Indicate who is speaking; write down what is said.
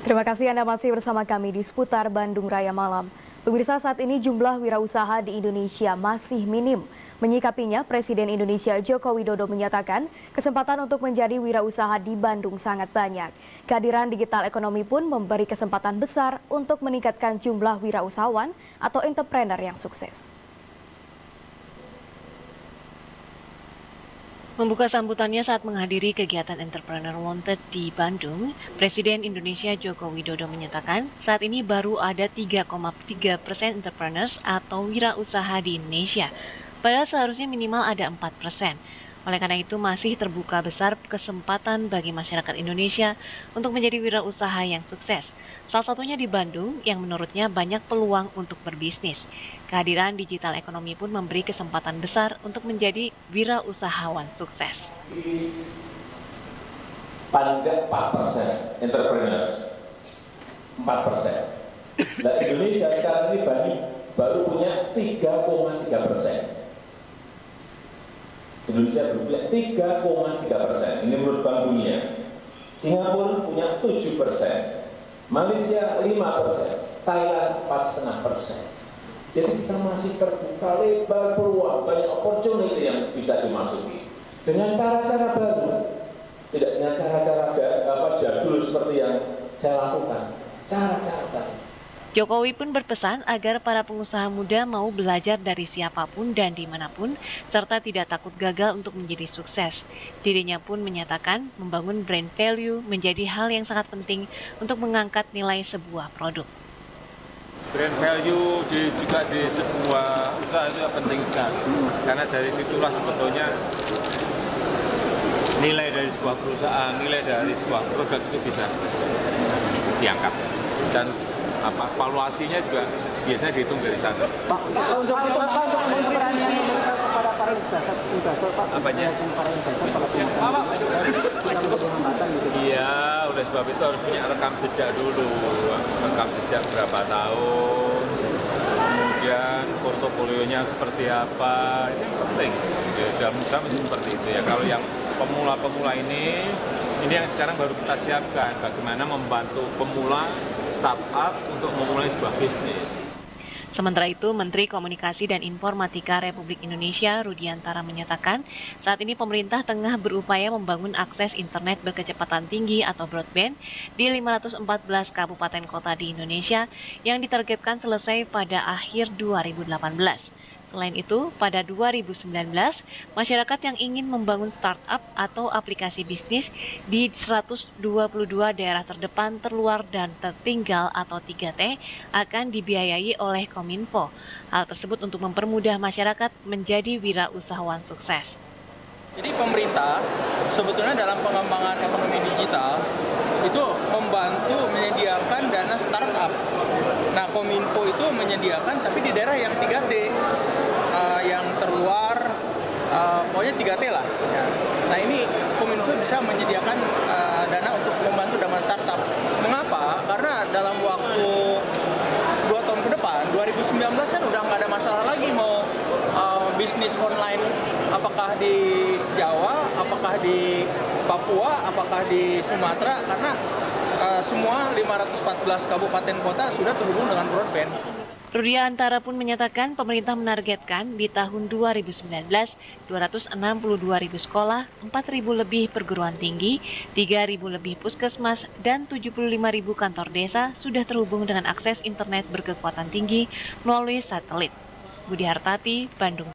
Speaker 1: Terima kasih Anda masih bersama kami di seputar Bandung Raya Malam. Pemirsa saat ini jumlah wirausaha di Indonesia masih minim. Menyikapinya, Presiden Indonesia Joko Widodo menyatakan kesempatan untuk menjadi wirausaha di Bandung sangat banyak. Kehadiran digital ekonomi pun memberi kesempatan besar untuk meningkatkan jumlah wirausahawan atau entrepreneur yang sukses.
Speaker 2: Membuka sambutannya saat menghadiri kegiatan Entrepreneur Wanted di Bandung, Presiden Indonesia Joko Widodo menyatakan saat ini baru ada 3,3 persen entrepreneurs atau wirausaha di Indonesia, padahal seharusnya minimal ada 4 persen. Oleh karena itu masih terbuka besar kesempatan bagi masyarakat Indonesia untuk menjadi wirausaha yang sukses. Salah satunya di Bandung yang menurutnya banyak peluang untuk berbisnis. Kehadiran digital ekonomi pun memberi kesempatan besar untuk menjadi wirausahawan sukses.
Speaker 3: Paling tidak 4 persen entrepreneurs, 4 persen. Nah Indonesia sekarang ini baru, punya 3,3 persen. Indonesia punya 3,3 persen. Ini menurut Bank Dunia. Singapura punya 7 persen. Malaysia 5 persen, Thailand 4,5 persen. Jadi kita masih terbuka lebar peluang, banyak opportunity yang bisa dimasuki. Dengan cara-cara baru, tidak dengan cara-cara apa jadul seperti yang saya lakukan. Cara-cara baru.
Speaker 2: Jokowi pun berpesan agar para pengusaha muda mau belajar dari siapa pun dan di mana pun, serta tidak takut gagal untuk menjadi sukses. Dirinya pun menyatakan membangun brand value menjadi hal yang sangat penting untuk mengangkat nilai sebuah produk.
Speaker 4: Brand value di, juga di sebuah usaha itu penting sekali, karena dari situlah sebetulnya nilai dari sebuah perusahaan, nilai dari sebuah produk itu bisa diangkat. Dan apa valuasinya juga biasanya dihitung dari sana.
Speaker 5: Pak, untuk itu Pak untuk memberikan kepada para investor, investor Pak,
Speaker 4: Apanya?
Speaker 5: para investor, para pengusaha, gitu.
Speaker 4: Iya, udah sebab itu harus punya rekam jejak dulu, rekam jejak berapa tahun, kemudian portofolionya seperti apa, ini penting. Ya, dalam usaha seperti itu ya. Kalau yang pemula-pemula ini, ini yang sekarang baru kita siapkan, bagaimana membantu pemula startup untuk memulai sebuah bisnis.
Speaker 2: Sementara itu, Menteri Komunikasi dan Informatika Republik Indonesia Rudiantara menyatakan, saat ini pemerintah tengah berupaya membangun akses internet berkecepatan tinggi atau broadband di 514 kabupaten kota di Indonesia yang ditargetkan selesai pada akhir 2018. Selain itu, pada 2019, masyarakat yang ingin membangun startup atau aplikasi bisnis di 122 daerah terdepan, terluar, dan tertinggal atau 3T akan dibiayai oleh Kominfo. Hal tersebut untuk mempermudah masyarakat menjadi wirausahawan sukses.
Speaker 6: Jadi pemerintah sebetulnya dalam pengembangan ekonomi digital itu membantu menyediakan dana startup. Nah, Kominfo itu menyediakan tapi di daerah yang 3T yang terluar, pokoknya 3T lah. Ya. Nah ini Kominfo bisa menyediakan uh, dana untuk membantu dana startup. Mengapa? Karena dalam waktu dua tahun ke depan, 2019 kan udah nggak ada masalah lagi mau uh, bisnis online, apakah di Jawa, apakah di Papua, apakah di Sumatera, karena uh, semua 514 kabupaten kota sudah terhubung dengan broadband.
Speaker 2: Rudiantara pun menyatakan pemerintah menargetkan di tahun 2019 262 ribu sekolah, 4 ribu lebih perguruan tinggi, 3 ribu lebih puskesmas, dan 75 ribu kantor desa sudah terhubung dengan akses internet berkekuatan tinggi melalui satelit. Budi Hartati, Bandung.